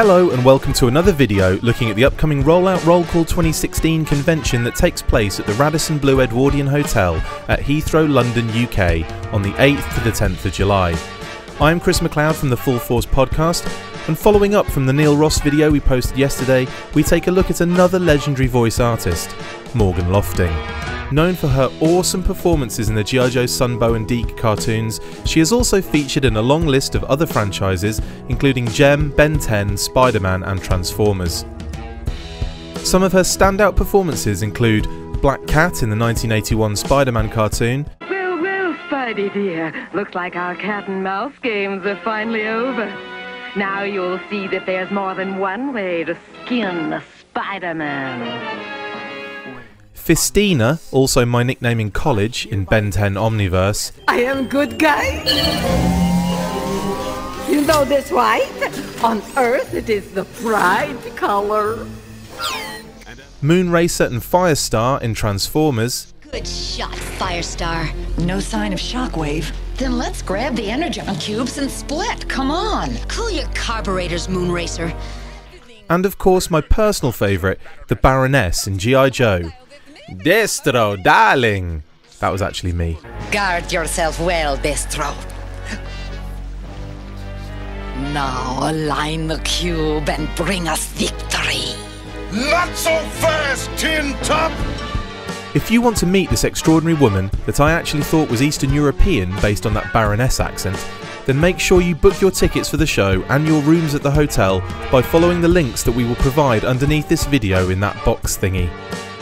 Hello and welcome to another video looking at the upcoming Rollout Roll Call 2016 convention that takes place at the Radisson Blu Edwardian Hotel at Heathrow, London, UK on the 8th to the 10th of July. I'm Chris McLeod from the Full Force podcast, and following up from the Neil Ross video we posted yesterday, we take a look at another legendary voice artist, Morgan Lofting. Known for her awesome performances in the G.I. Joe Sunbow and DiC cartoons, she has also featured in a long list of other franchises, including Jem, Ben 10, Spider Man, and Transformers. Some of her standout performances include Black Cat in the 1981 Spider Man cartoon, Well, well, Spidey dear. Looks like our cat and mouse games are finally over. Now you'll see that there's more than one way to skin a Spider-Man. Fistina, also my nickname in college in Ben 10 Omniverse, I am good guy. You know this, right? On Earth, it is the pride color. Moonracer and Firestar in Transformers, Good shot, Firestar. No sign of shockwave. Then let's grab the energon cubes and split. Come on. Cool your carburetors, Moonracer. and of course my personal favourite, the Baroness in G.I. Joe. Destro, darling! That was actually me. Guard yourself well, Destro. Now align the cube and bring us victory. Not so fast, Tin Top! If you want to meet this extraordinary woman that I actually thought was Eastern European based on that Baroness accent, then make sure you book your tickets for the show and your rooms at the hotel by following the links that we will provide underneath this video in that box thingy.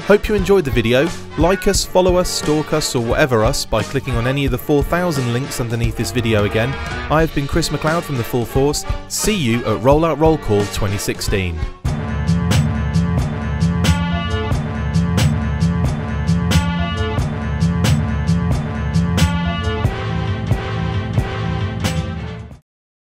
Hope you enjoyed the video. Like us, follow us, stalk us, or whatever us by clicking on any of the 4,000 links underneath this video again. I have been Chris McLeod from the Full Force. See you at Rollout Roll Call 2016.